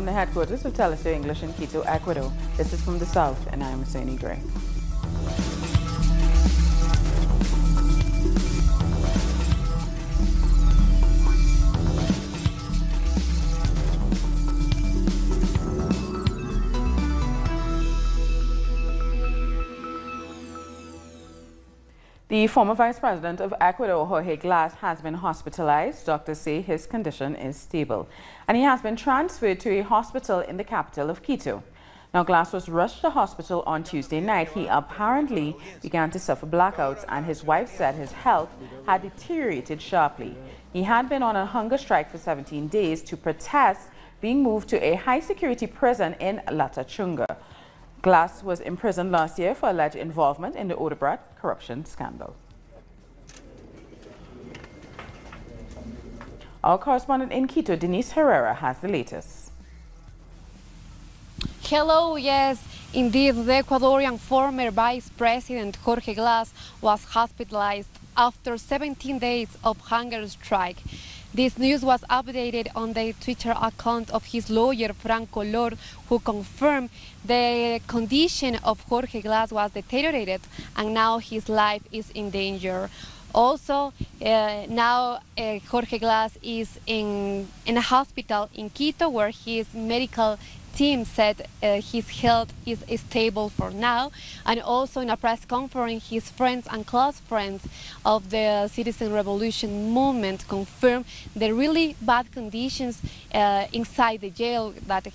from the headquarters of Telesur English in Quito, Ecuador. This is from the south, and I am Sunny Gray. The former vice president of Ecuador, Jorge Glas, has been hospitalized. Doctors say his condition is stable, and he has been transferred to a hospital in the capital of Quito. Now, Glas was rushed to hospital on Tuesday night. He apparently began to suffer blackouts, and his wife said his health had deteriorated sharply. He had been on a hunger strike for 17 days to protest being moved to a high-security prison in Latacunga. Glas was imprisoned last year for alleged involvement in the Odebrecht corruption scandal. Our correspondent in Quito, Denise Herrera, has the latest. Hello, yes, indeed, the Ecuadorian former Vice President Jorge Glas was hospitalized after 17 days of hunger strike. This news was updated on the Twitter account of his lawyer, Franco Loor, who confirmed the condition of Jorge Glas was deteriorated and now his life is in danger. Also, uh, now uh, Jorge Glas is in, in a hospital in Quito where his medical team said uh, his health is stable for now. And also in a press conference, his friends and close friends of the Citizen Revolution movement confirmed the really bad conditions uh, inside the jail that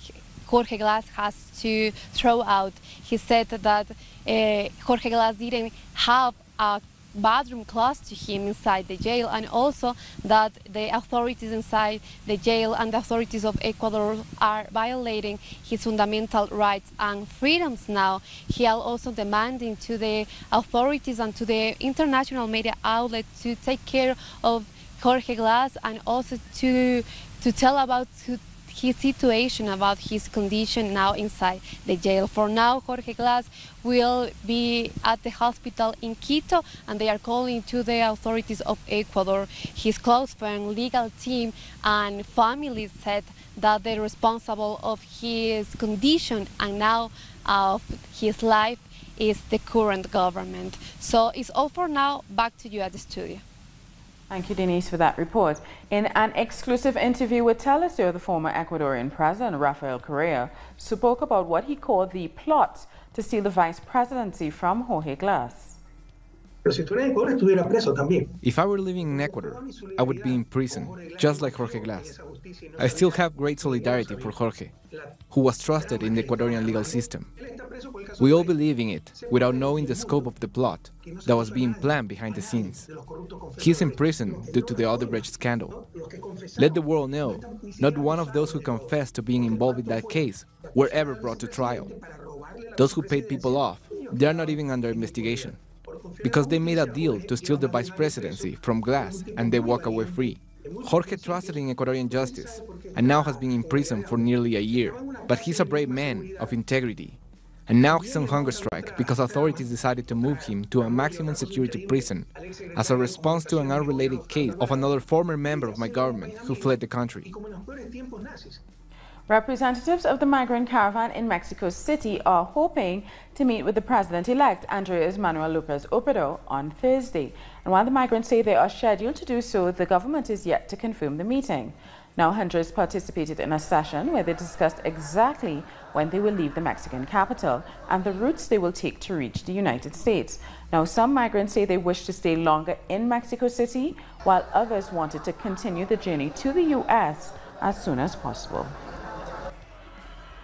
Jorge Glas has to throw out. He said that uh, Jorge Glas didn't have a bathroom close to him inside the jail and also that the authorities inside the jail and the authorities of Ecuador are violating his fundamental rights and freedoms now. He also demanding to the authorities and to the international media outlet to take care of Jorge Glas and also to to tell about to his situation, about his condition now inside the jail. For now, Jorge Glas will be at the hospital in Quito and they are calling to the authorities of Ecuador. His close friend, legal team and family said that they're responsible of his condition and now of his life is the current government. So it's all for now. Back to you at the studio. Thank you, Denise, for that report. In an exclusive interview with Telesur, the former Ecuadorian president, Rafael Correa, spoke about what he called the plot to steal the vice presidency from Jorge Glas. If I were living in Ecuador, I would be in prison, just like Jorge Glas. I still have great solidarity for Jorge, who was trusted in the Ecuadorian legal system. We all believe in it without knowing the scope of the plot that was being planned behind the scenes. He's in prison due to the Odebrecht scandal. Let the world know, not one of those who confessed to being involved in that case were ever brought to trial. Those who paid people off, they are not even under investigation because they made a deal to steal the vice presidency from Glas and they walk away free. Jorge trusted in Ecuadorian justice and now has been in prison for nearly a year, but he's a brave man of integrity. And now he's on hunger strike because authorities decided to move him to a maximum security prison as a response to an unrelated case of another former member of my government who fled the country. Representatives of the migrant caravan in Mexico City are hoping to meet with the president-elect, Andres Manuel Lopez Obrador, on Thursday. And while the migrants say they are scheduled to do so, the government is yet to confirm the meeting. Now, hundreds participated in a session where they discussed exactly when they will leave the Mexican capital and the routes they will take to reach the United States. Now, some migrants say they wish to stay longer in Mexico City, while others wanted to continue the journey to the U.S. as soon as possible.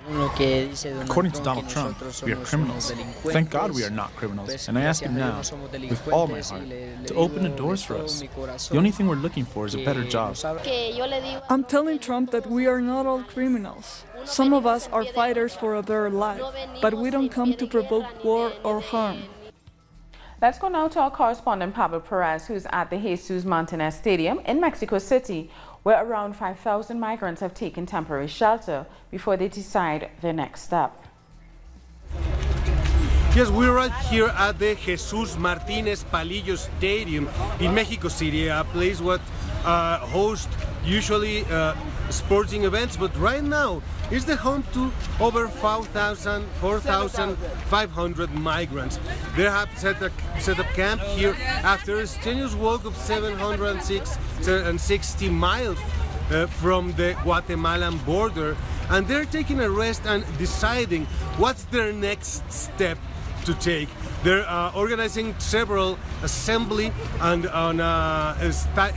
According to Donald Trump, we are criminals. Thank God we are not criminals, and I ask him now, with all my heart, to open the doors for us. The only thing we're looking for is a better job. I'm telling Trump that we are not all criminals. Some of us are fighters for a better life, but we don't come to provoke war or harm. Let's go now to our correspondent Pablo Perez, who's at the Jesus Martinez Stadium in Mexico City, where around 5,000 migrants have taken temporary shelter before they decide their next step. Yes, we're right here at the Jesus Martinez Palillo Stadium in Mexico City, a place what uh, hosts usually uh, sporting events, but right now it's the home to over 4,000, 4,500 migrants. They have set, a, set up camp here after a strenuous walk of 760 miles uh, from the Guatemalan border, and they're taking a rest and deciding what's their next step to take. They're uh, organizing several assembly and on a,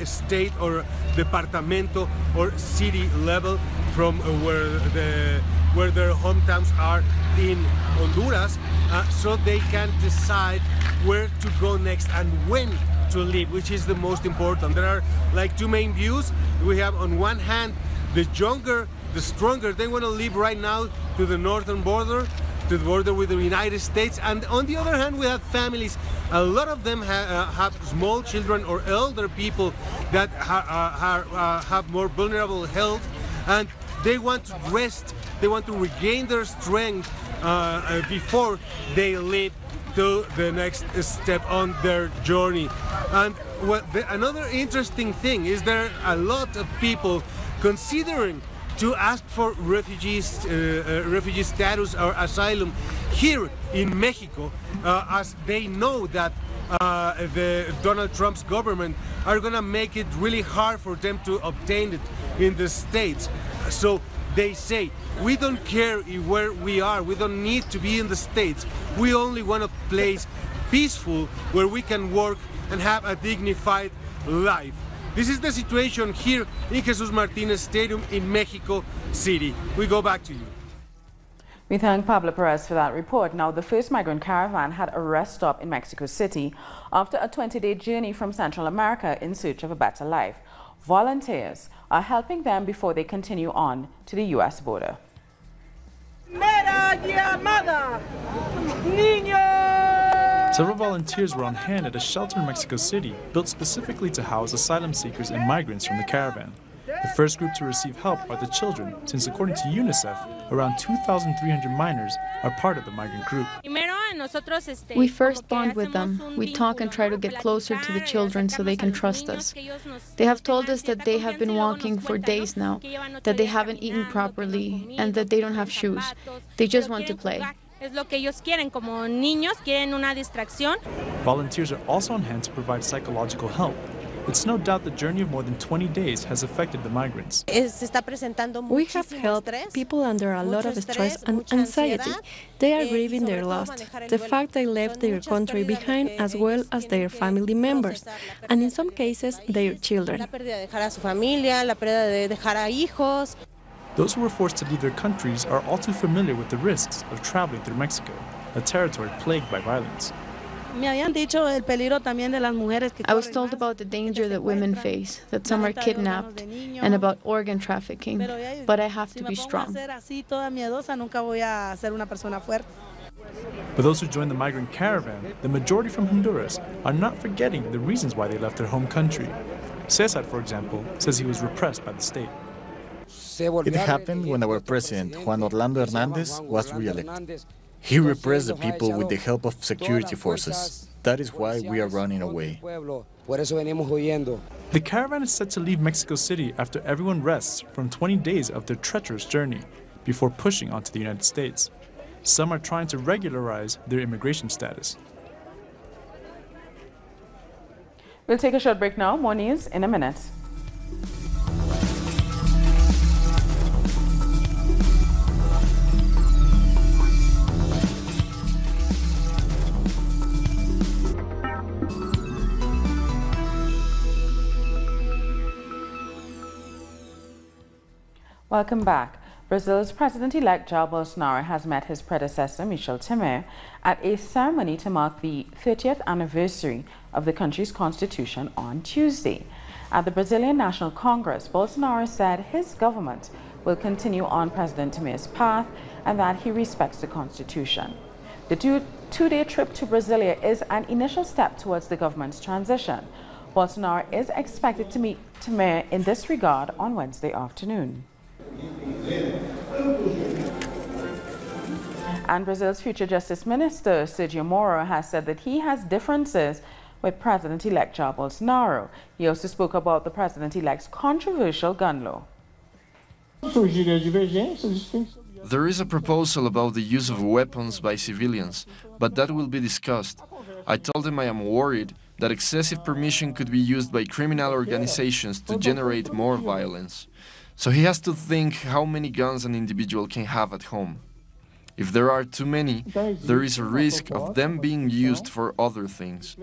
state or departamento or city level from where the where their hometowns are in Honduras, uh, so they can decide where to go next and when to leave, which is the most important. There are like two main views. We have on one hand the younger, the stronger. They want to leave right now to the northern border, to the border with the United States. And on the other hand, we have families. A lot of them ha uh, have small children or elder people that ha uh, uh, have more vulnerable health, and they want to rest. They want to regain their strength uh, before they leave to the next step on their journey. And what the, another interesting thing is there a lot of people considering to ask for refugees, uh, uh, refugee status or asylum here in Mexico, uh, as they know that uh, the Donald Trump's government are gonna make it really hard for them to obtain it in the states. So they say we don't care where we are, we don't need to be in the states. We only want a place peaceful where we can work and have a dignified life. This is the situation here in Jesus Martinez Stadium in Mexico City. We go back to you. We thank Pablo Perez for that report. Now, the first migrant caravan had a rest stop in Mexico City after a 20-day journey from Central America in search of a better life. Volunteers are helping them before they continue on to the U.S. border. Several volunteers were on hand at a shelter in Mexico City, built specifically to house asylum seekers and migrants from the caravan. The first group to receive help are the children, since according to UNICEF, around 2,300 minors are part of the migrant group. We first bond with them. We talk and try to get closer to the children so they can trust us. They have told us that they have been walking for days now, that they haven't eaten properly, and that they don't have shoes. They just want to play. Es lo que ellos quieren, como niños, quieren una distracción. Volunteers are also on hand to provide psychological help. It's no doubt the journey of more than 20 days has affected the migrants. We have helped people under a lot of stress and anxiety. They are eh, grieving their loss, the fact they left their country behind as well as their family members, and in some cases their children. Those who were forced to leave their countries are all too familiar with the risks of traveling through Mexico, a territory plagued by violence. I was told about the danger that women face, that some are kidnapped, and about organ trafficking, but I have to be strong. For those who joined the migrant caravan, the majority from Honduras are not forgetting the reasons why they left their home country. Cesar, for example, says he was repressed by the state. It happened when our president, Juan Orlando Hernandez, was re-elected. He repressed the people with the help of security forces. That is why we are running away. The caravan is set to leave Mexico City after everyone rests from 20 days of their treacherous journey before pushing onto the United States. Some are trying to regularize their immigration status. We'll take a short break now. More news in a minute. Welcome back. Brazil's President-elect Jair Bolsonaro has met his predecessor, Michel Temer, at a ceremony to mark the 30th anniversary of the country's constitution on Tuesday. At the Brazilian National Congress, Bolsonaro said his government will continue on President Temer's path and that he respects the constitution. The two-day trip to Brasilia is an initial step towards the government's transition. Bolsonaro is expected to meet Temer in this regard on Wednesday afternoon. And Brazil's future Justice Minister, Sergio Moro, has said that he has differences with President-elect Jair Bolsonaro. He also spoke about the president-elect's controversial gun law. There is a proposal about the use of weapons by civilians, but that will be discussed. I told him I am worried that excessive permission could be used by criminal organizations to generate more violence. So he has to think how many guns an individual can have at home. If there are too many, there is a risk of them being used for other things.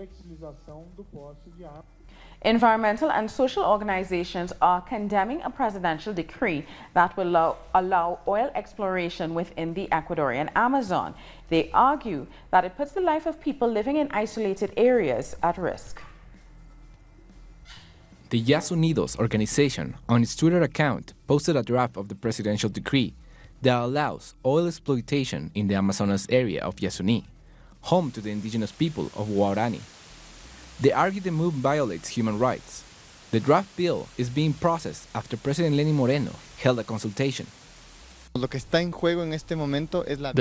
Environmental and social organizations are condemning a presidential decree that will allow, allow, oil exploration within the Ecuadorian Amazon. They argue that it puts the life of people living in isolated areas at risk. The Yasunidos organization, on its Twitter account, posted a draft of the presidential decree that allows oil exploitation in the Amazonas area of Yasuni, home to the indigenous people of Waorani. They argue the move violates human rights. The draft bill is being processed after President Lenin Moreno held a consultation. The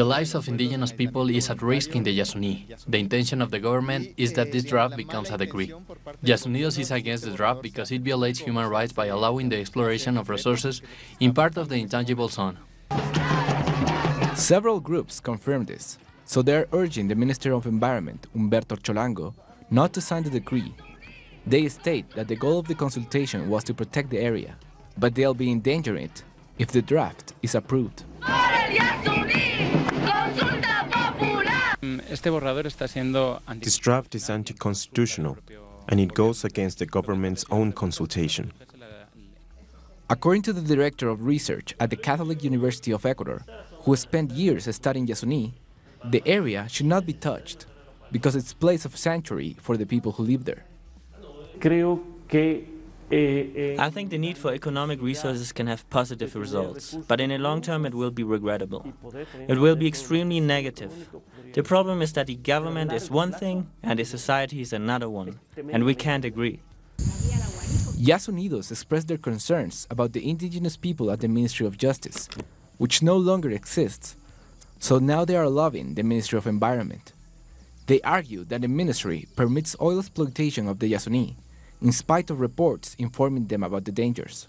lives of indigenous people is at risk in the Yasuni. The intention of the government is that this draft becomes a decree. Yasunidos is against the draft because it violates human rights by allowing the exploration of resources in part of the intangible zone. Several groups confirm this, so they're urging the Minister of Environment, Humberto Cholango, not to sign the decree. They state that the goal of the consultation was to protect the area, but they'll be endangering it if the draft is approved. This draft is anti-constitutional, and it goes against the government's own consultation. According to the director of research at the Catholic University of Ecuador, who spent years studying Yasuni, the area should not be touched because it's a place of sanctuary for the people who live there. Eh, I think the need for economic resources can have positive results, but in the long term it will be regrettable. It will be extremely negative. The problem is that the government is one thing and the society is another one, and we can't agree. Yasunidos expressed their concerns about the indigenous people at the Ministry of Justice, which no longer exists, so now they are lobbying the Ministry of Environment. They argue that the ministry permits oil exploitation of the Yasuni, in spite of reports informing them about the dangers.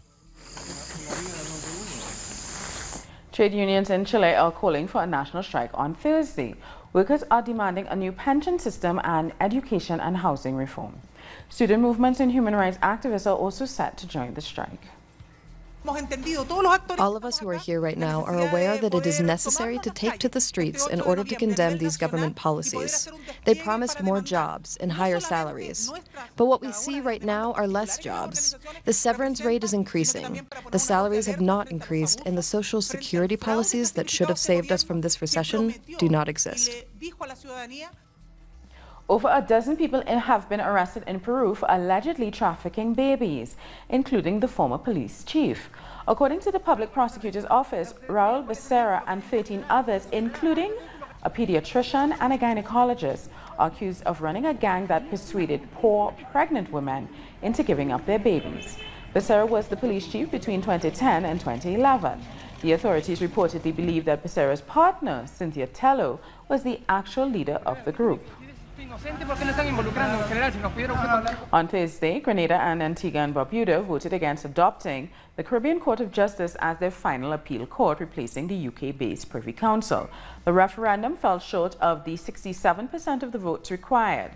Trade unions in Chile are calling for a national strike on Thursday. Workers are demanding a new pension system and education and housing reform. Student movements and human rights activists are also set to join the strike. All of us who are here right now are aware that it is necessary to take to the streets in order to condemn these government policies. They promised more jobs and higher salaries. But what we see right now are less jobs. The severance rate is increasing. The salaries have not increased, and the social security policies that should have saved us from this recession do not exist. Over a dozen people have been arrested in Peru for allegedly trafficking babies, including the former police chief. According to the public prosecutor's office, Raul Becerra and 13 others, including a pediatrician and a gynecologist, are accused of running a gang that persuaded poor pregnant women into giving up their babies. Becerra was the police chief between 2010 and 2011. The authorities reportedly believe that Becerra's partner, Cynthia Tello, was the actual leader of the group. On Thursday, Grenada and Antigua and Barbuda voted against adopting the Caribbean Court of Justice as their final appeal court, replacing the UK-based Privy Council. The referendum fell short of the 67% of the votes required.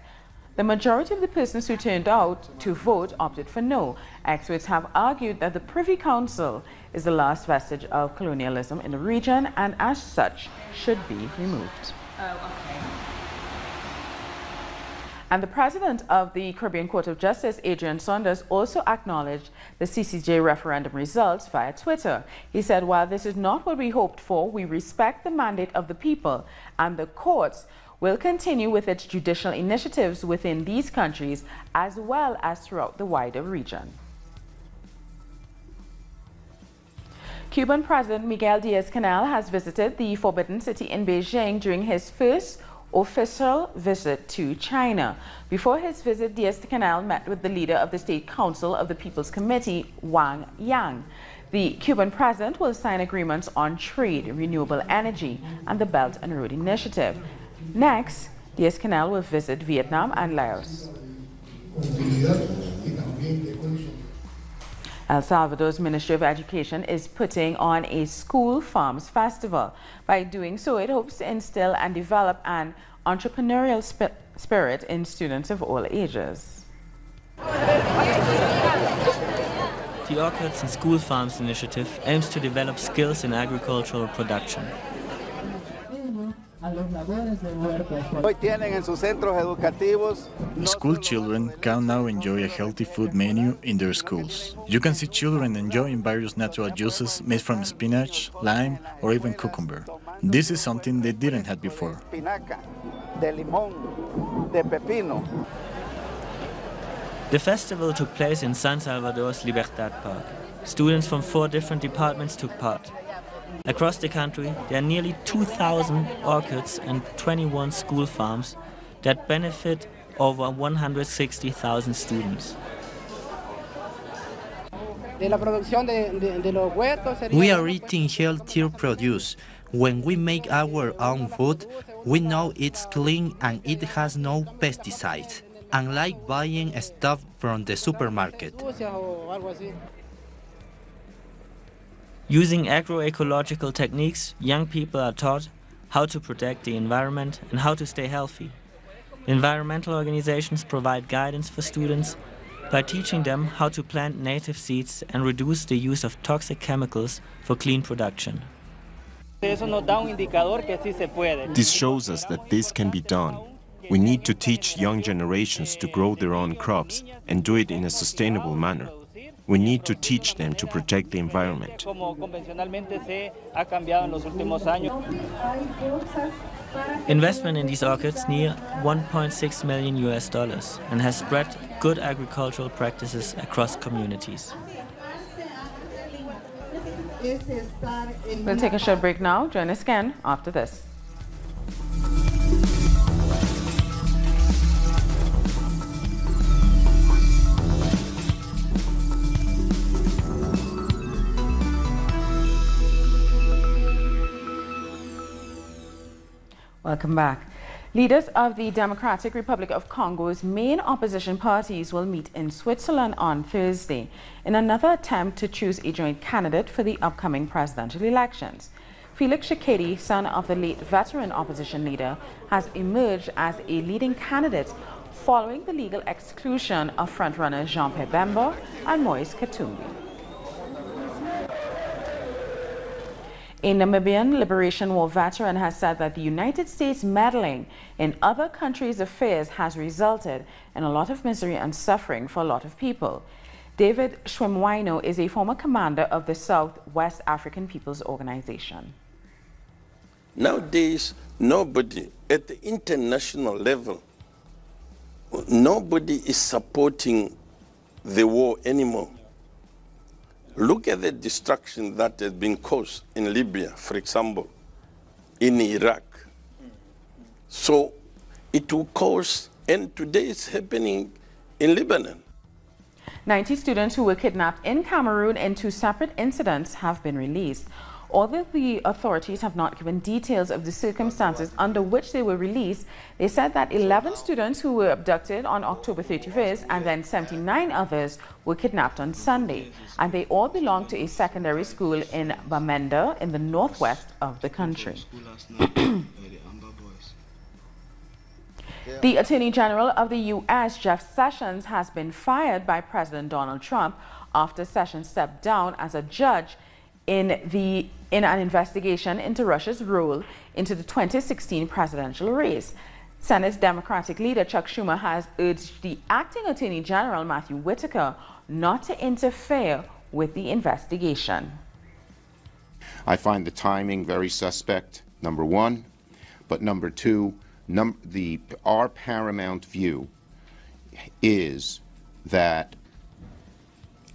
The majority of the persons who turned out to vote opted for no. Experts have argued that the Privy Council is the last vestige of colonialism in the region and as such should be removed. Oh, okay. And the president of the Caribbean Court of Justice, Adrian Saunders, also acknowledged the CCJ referendum results via Twitter. He said, while this is not what we hoped for, we respect the mandate of the people and the courts will continue with its judicial initiatives within these countries as well as throughout the wider region. Cuban President Miguel Diaz-Canel has visited the Forbidden City in Beijing during his first official visit to China. Before his visit, Diaz-Canel met with the leader of the State Council of the People's Committee, Wang Yang. The Cuban president will sign agreements on trade, renewable energy, and the Belt and Road Initiative. Next, Diaz-Canel will visit Vietnam and Laos. El Salvador's Ministry of Education is putting on a school farms festival. By doing so, it hopes to instill and develop an entrepreneurial sp spirit in students of all ages. The Orchards and School Farms initiative aims to develop skills in agricultural production. School children can now enjoy a healthy food menu in their schools. You can see children enjoying various natural juices made from spinach, lime, or even cucumber. This is something they didn't have before. The festival took place in San Salvador's Libertad Park. Students from four different departments took part. Across the country, there are nearly 2,000 orchards and 21 school farms that benefit over 160,000 students. We are eating healthier produce. When we make our own food, we know it's clean and it has no pesticides, unlike buying stuff from the supermarket. Using agroecological techniques, young people are taught how to protect the environment and how to stay healthy. Environmental organizations provide guidance for students by teaching them how to plant native seeds and reduce the use of toxic chemicals for clean production. This shows us that this can be done. We need to teach young generations to grow their own crops and do it in a sustainable manner. We need to teach them to protect the environment. Investment in these orchids near 1.6 million US dollars and has spread good agricultural practices across communities. We'll take a short break now. Join us again after this. Welcome back. Leaders of the Democratic Republic of Congo's main opposition parties will meet in Switzerland on Thursday in another attempt to choose a joint candidate for the upcoming presidential elections. Felix Tshisekedi, son of the late veteran opposition leader, has emerged as a leading candidate following the legal exclusion of frontrunner Jean-Pierre Bemba and Moise Katumbi. A Namibian Liberation War veteran has said that the United States meddling in other countries' affairs has resulted in a lot of misery and suffering for a lot of people. David Schwimwino is a former commander of the South West African People's Organization. Nowadays, nobody at the international level, nobody is supporting the war anymore. Look at the destruction that has been caused in Libya, for example, in Iraq. So it will cause, and today it's happening in Lebanon. 90 students who were kidnapped in Cameroon in two separate incidents have been released. Although the authorities have not given details of the circumstances under which they were released, they said that 11 students who were abducted on October 31st and then 79 others were kidnapped on Sunday. And they all belong to a secondary school in Bamenda in the northwest of the country. The Attorney General of the U.S., Jeff Sessions, has been fired by President Donald Trump after Sessions stepped down as a judge in, the, in an investigation into Russia's role into the 2016 presidential race. Senate Democratic leader Chuck Schumer has urged the acting Attorney General Matthew Whitaker not to interfere with the investigation. I find the timing very suspect, number one. But number two, num the, our paramount view is that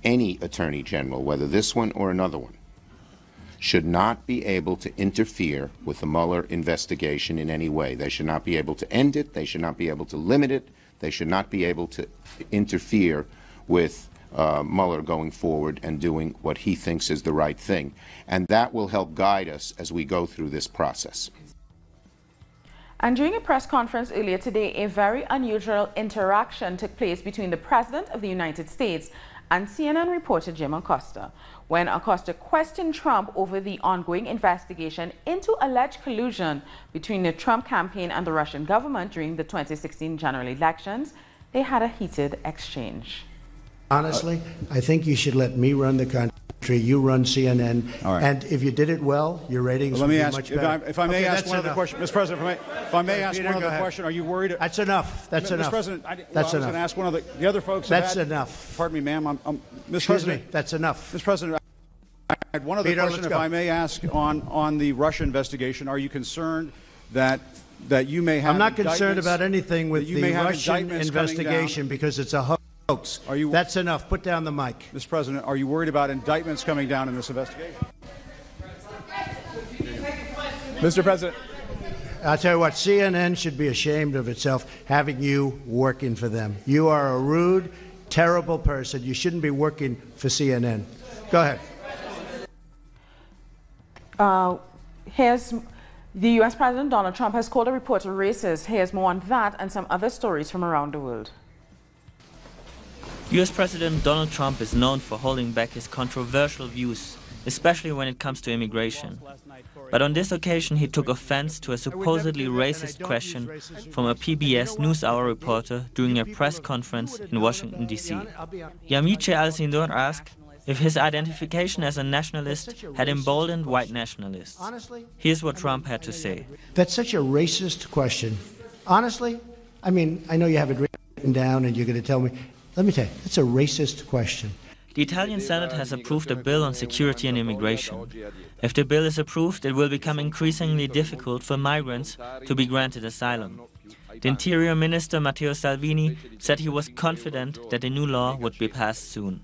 any Attorney General, whether this one or another one, should not be able to interfere with the Mueller investigation in any way. They should not be able to end it. They should not be able to limit it. They should not be able to interfere with uh, Mueller going forward and doing what he thinks is the right thing. And that will help guide us as we go through this process. And during a press conference earlier today, a very unusual interaction took place between the President of the United States and CNN reporter Jim Acosta when Acosta questioned Trump over the ongoing investigation into alleged collusion between the Trump campaign and the Russian government during the 2016 general elections. They had a heated exchange. Honestly, I think you should let me run the country. You run CNN, and if you did it well, your ratings well, let me ask, much if better. I, if I may okay, ask one other question, Mr. President, if I may, if I may ask Peter, one other ahead. question, are you worried? That's enough. That's Mr. enough. President, I, well, that's I was enough. going to ask one of the, the other folks. That's had, enough. Pardon me, ma'am. I'm, I'm, Mr. Excuse President, me. That's enough. Mr. President, I had one other Peter, question, if. I may ask, on on the Russia investigation. Are you concerned that that you may have? I'm not concerned about anything with the Russian indictments coming down? investigation because it's a hoax. Are you? That's enough. Put down the mic. Mr. President, are you worried about indictments coming down in this investigation? Mr. President. I'll tell you what, CNN should be ashamed of itself having you working for them. You are a rude, terrible person. You shouldn't be working for CNN. Go ahead. Uh, here's the U.S. President Donald Trump has called a reporter racist. Here's more on that and some other stories from around the world. US President Donald Trump is known for holding back his controversial views, especially when it comes to immigration. But on this occasion, he took offense to a supposedly racist question from a PBS NewsHour reporter during a press conference in Washington, D.C. Yamiche Alcindor asked if his identification as a nationalist had emboldened white nationalists. Here's what Trump had to say. That's such a racist question. Honestly, I mean, I know you have it written down and you're going to tell me. Let me tell you, it's a racist question. The Italian Senate has approved a bill on security and immigration. If the bill is approved, it will become increasingly difficult for migrants to be granted asylum. The Interior Minister Matteo Salvini said he was confident that the new law would be passed soon.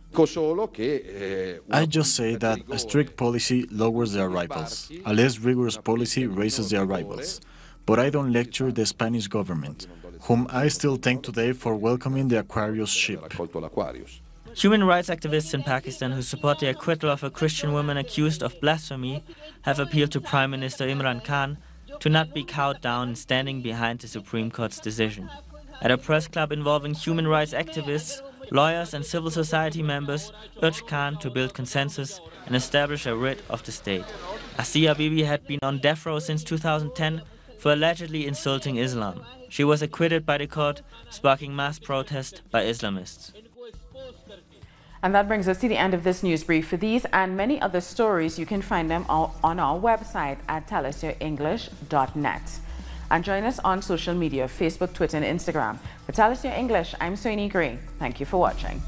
I just say that a strict policy lowers the arrivals, a less rigorous policy raises the arrivals. But I don't lecture the Spanish government, whom I still thank today for welcoming the Aquarius ship. Human rights activists in Pakistan who support the acquittal of a Christian woman accused of blasphemy have appealed to Prime Minister Imran Khan to not be cowed down in standing behind the Supreme Court's decision. At a press club involving human rights activists, lawyers, and civil society members urged Khan to build consensus and establish a writ of the state. Asia Bibi had been on death row since 2010 for allegedly insulting Islam. She was acquitted by the court, sparking mass protest by Islamists. And that brings us to the end of this news brief. For these and many other stories, you can find them all on our website at telesurenglish.net. And join us on social media, Facebook, Twitter, and Instagram. For teleSUR English, I'm Soini Gray. Thank you for watching.